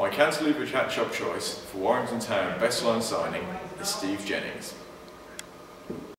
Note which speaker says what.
Speaker 1: My Cantilever chat Shop choice for Warrington Town Best Line signing is Steve Jennings.